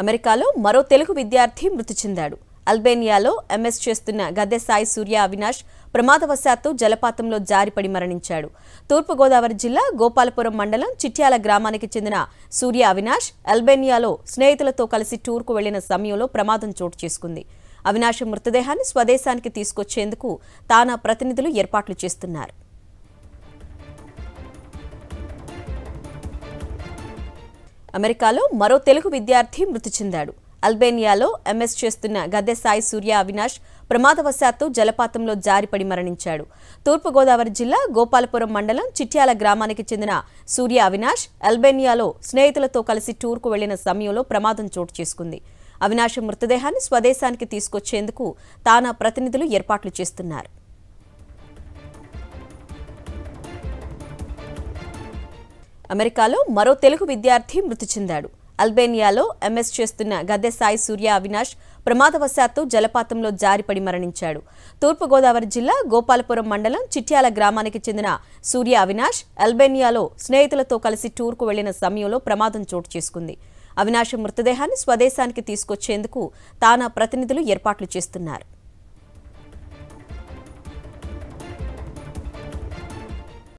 అమెరికాలో మరో తెలుగు విద్యార్థి మృతి చెందాడు. అల్బేనియాలో ఎంఎస్ చేస్తున్న గద్దె సాయి సూర్య అవినాష్ ప్రమాదవశాత్తు జలపాతంలో జారిపడి మరణించాడు. తూర్పుగోదావరి జిల్లా గోపాలపురం మండలం చిట్యాల గ్రామానికి చెందిన సూర్య అవినాష్ అల్బేనియాలో స్నేహితులతో కలిసి టూర్కు వెళ్ళిన సమయంలో ప్రమాదం చోటు చేసుకుంది. అవినాష్ మృతదేహాన్ని స్వదేశానికి తీసుకొచ్చేందుకు తానా ప్రతినిధులు ఏర్పాట్లు చేస్తున్నారు. అమెరికాలో మరో తెలుగు విద్యార్థి మృతి చెందాడు. అల్బేనియాలో ఎంఎస్ చేస్తున్న గద్దె సాయి సూర్య అవినాష్ ప్రమాదవశాత్తు జలపాతంలో జారిపడి మరణించాడు. తూర్పుగోదావరి జిల్లా గోపాలపురం మండలం చిట్యాల గ్రామానికి చెందిన సూర్య అవినాష్ అల్బేనియాలో స్నేహితులతో కలిసి టూర్కు వెళ్ళిన సమయంలో ప్రమాదం చోటు చేసుకుంది. అవినాష్ మృతదేహాన్ని స్వదేశానికి తీసుకొచ్చేందుకు తానా ప్రతినిధులు ఏర్పాట్లు చేస్తున్నారు. అమెరికాలో మరో తెలుగు విద్యార్థి మృతి చెందాడు. అల్బేనియాలో ఎంఎస్ చేస్తున్న గద్దె సాయి సూర్య అవినాష్ ప్రమాదవశాత్తు జలపాతంలో జారిపడి మరణించాడు. తూర్పుగోదావరి జిల్లా గోపాలపురం మండలం చిట్యాల గ్రామానికి చెందిన సూర్య అవినాష్ అల్బేనియాలో స్నేహితులతో కలిసి టూర్కు వెళ్ళిన సమయంలో ప్రమాదం చోటు చేసుకుంది. అవినాష్ మృతదేహాన్ని స్వదేశానికి తీసుకొచ్చేందుకు తానా ప్రతినిధులు ఏర్పాట్లు చేస్తున్నారు.